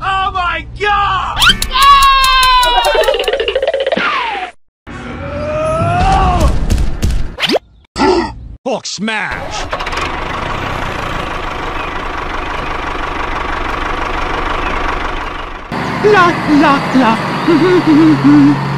Oh my god! Hulk smash! La la la.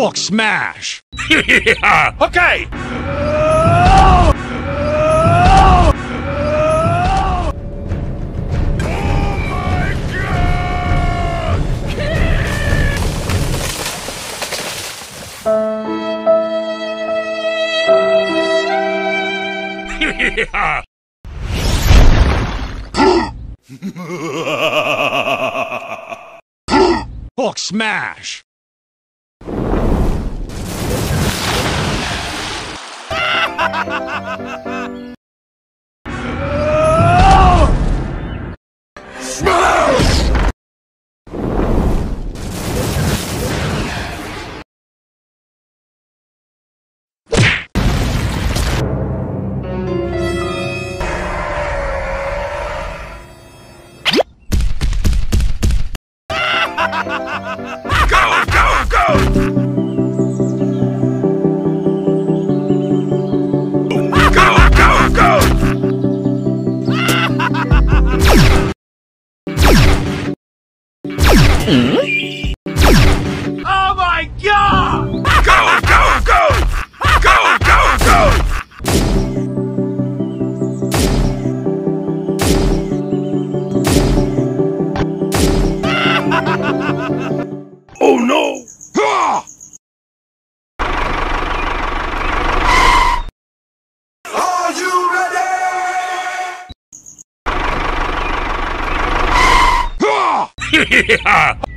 Hulk smash! Okay! Hulk smash! ha ha ha ha ha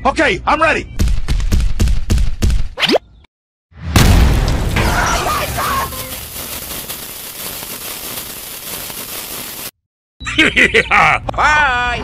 okay, I'm ready. Bye.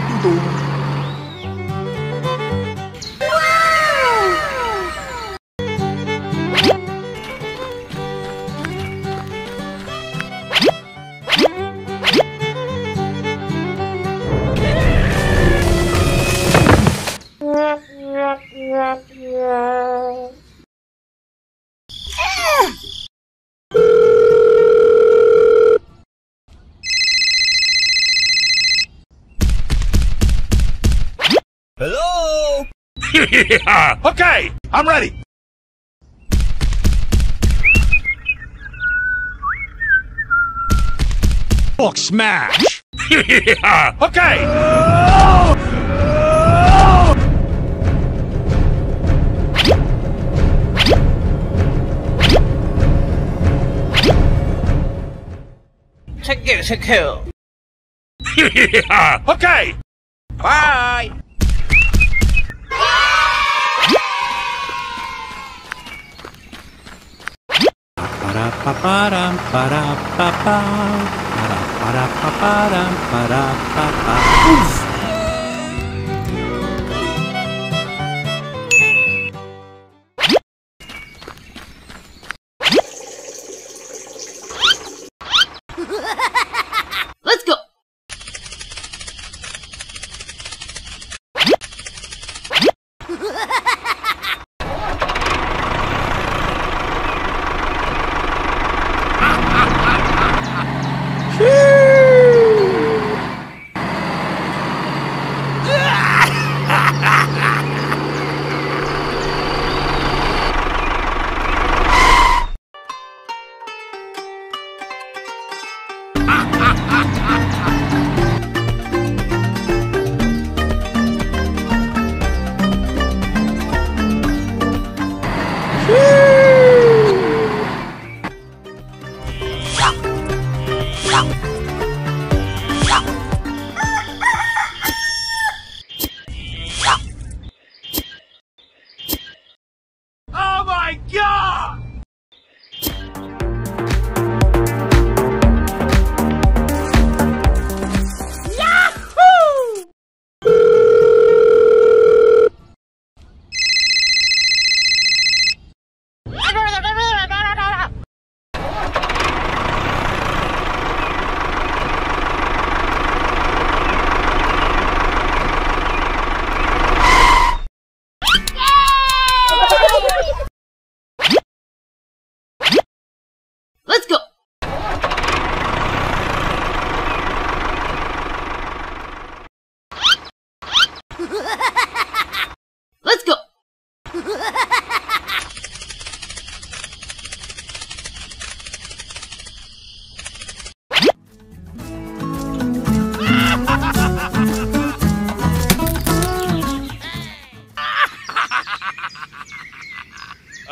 Hello? okay, I'm ready. Hulk smash. okay. Check it, check it. okay. Bye. Para pa para para pa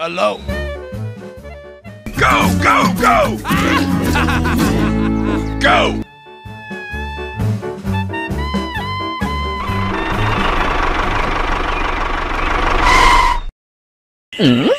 Hello. Go, go, go! go! No!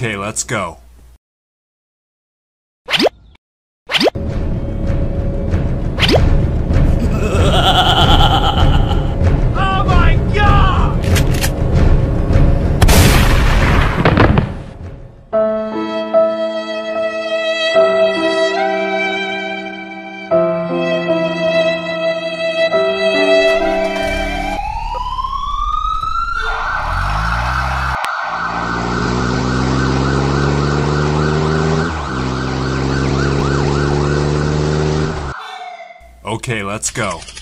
Okay, let's go. Let's go.